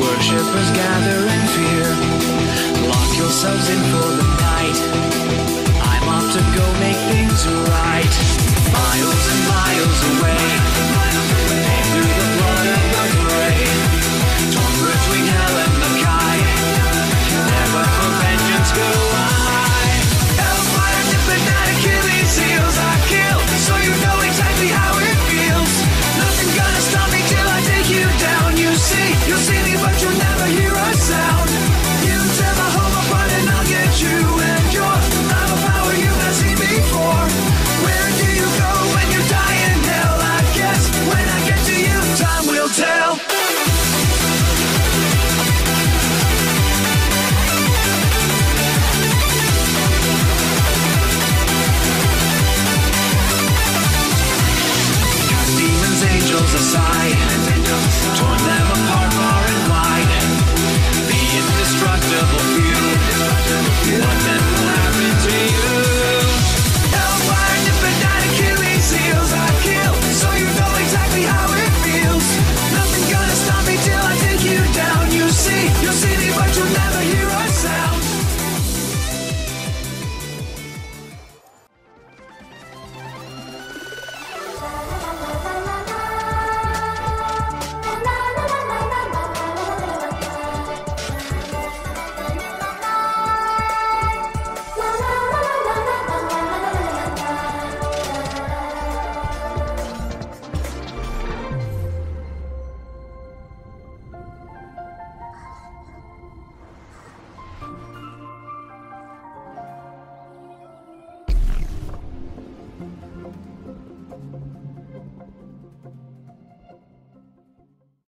Worshippers gather in fear. Lock yourselves in for the night. I'm off to go make things right. Miles and miles away. windows aside, torn them apart.